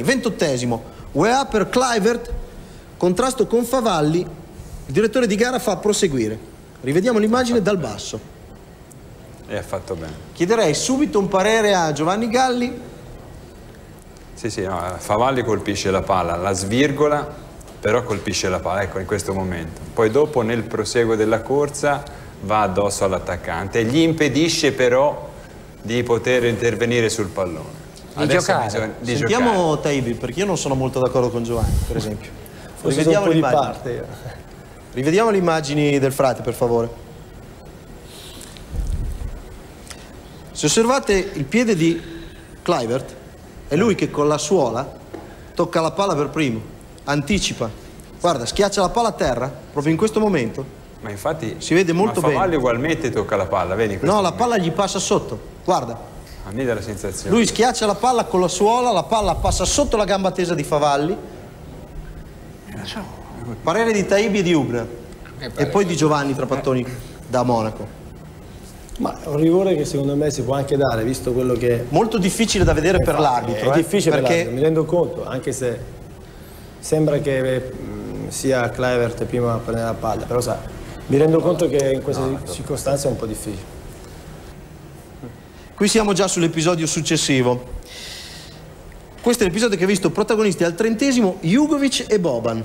Ventottesimo, UEA per Clivert, contrasto con Favalli, il direttore di gara fa proseguire. Rivediamo l'immagine dal basso. E ha fatto bene. Chiederei subito un parere a Giovanni Galli. Sì, sì, no, Favalli colpisce la palla, la svirgola, però colpisce la palla, ecco, in questo momento. Poi dopo, nel proseguo della corsa, va addosso all'attaccante e gli impedisce però di poter intervenire sul pallone. Di giocare. bisogna- di Sentiamo giocare. Taibi, perché io non sono molto d'accordo con Giovanni, per esempio. Forse di l'immagine. parte. Rivediamo le immagini del frate, per favore. Se osservate il piede di Clivert, è lui che con la suola tocca la palla per primo, anticipa. Guarda, schiaccia la palla a terra, proprio in questo momento. Ma infatti Si vede molto ma Favalli bene. ugualmente tocca la palla, vedi? No, la momento? palla gli passa sotto. Guarda, A me dà la sensazione. lui schiaccia la palla con la suola, la palla passa sotto la gamba tesa di Favalli. Parere di Taibi e di Ubner. E poi di Giovanni Trapattoni da Monaco. Ma è un rigore che secondo me si può anche dare, visto quello che Molto difficile da vedere per l'arbitro. è eh, difficile per perché l'arbitro, mi rendo conto, anche se sembra che sia Clivert prima a prendere la palla, però sa, mi rendo conto che in queste circostanze è un po' difficile. Qui siamo già sull'episodio successivo. Questo è l'episodio che ha visto protagonisti al trentesimo Jugovic e Boban.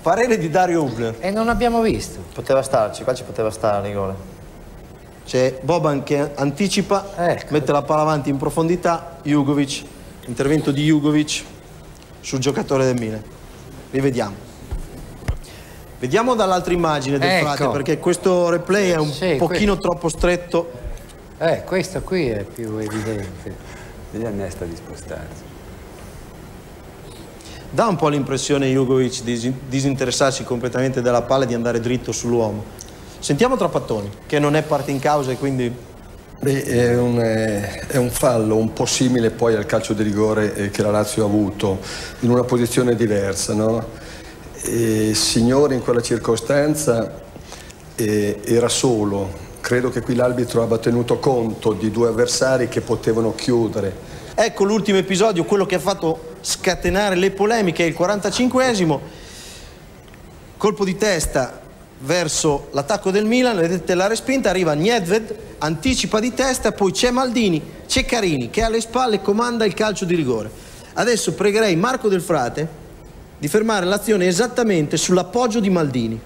Parere di Dario Ubner. E non abbiamo visto. Poteva starci, qua ci poteva stare il rigore. C'è Boban che anticipa, Ecco. mette la palla avanti in profondità, Jugovic, intervento di Jugovic sul giocatore del Milan. Rivediamo. Vediamo dall'altra immagine del Ecco. frate perché questo replay è un Sì, pochino troppo stretto. Eh, questo qui è più evidente. Degli annesta di spostarsi. Dà un po' l'impressione Jugovic di dis- disinteressarsi completamente della palla e di andare dritto sull'uomo. Sentiamo Trapattoni, che non è parte in causa e quindi Beh, è, un, è un fallo un po' simile poi al calcio di rigore eh, che la Lazio ha avuto, in una posizione diversa. No? E Signore in quella circostanza eh, era solo, credo che qui l'arbitro abbia tenuto conto di due avversari che potevano chiudere. Ecco l'ultimo episodio, quello che ha fatto scatenare le polemiche, il 45esimo. Colpo di testa verso l'attacco del Milan, vedete la respinta, arriva Nedved, anticipa di testa, poi c'è Maldini, c'è Carini che alle spalle comanda il calcio di rigore. Adesso pregherei Marco Del Frate di fermare l'azione esattamente sull'appoggio di Maldini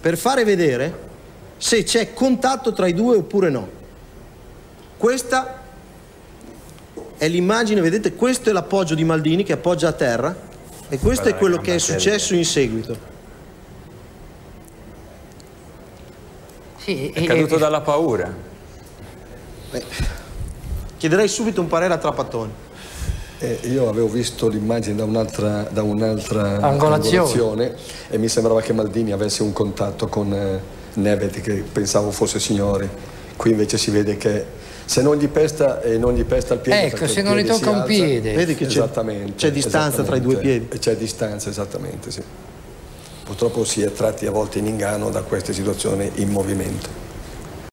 per fare vedere se c'è contatto tra i due oppure no. Questa è l'immagine, vedete, questo è l'appoggio di Maldini che appoggia a terra e questo è quello che è successo in seguito. Sì, È caduto dalla paura. Chiederei subito un parere a Trapattoni. Eh, io avevo visto l'immagine da un'altra, da un'altra Angolazione. angolazione e mi sembrava che Maldini avesse un contatto con eh, Nevet che pensavo fosse Signore. Qui invece si vede che se non gli pesta, eh, non gli pesta il piede. Ecco, se non gli tocca un alza. piede. Vedi che c'è, Esattamente, c'è distanza tra i due piedi. E C'è distanza, esattamente, sì. Purtroppo si è tratti a volte in inganno da queste situazioni in movimento.